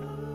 Oh.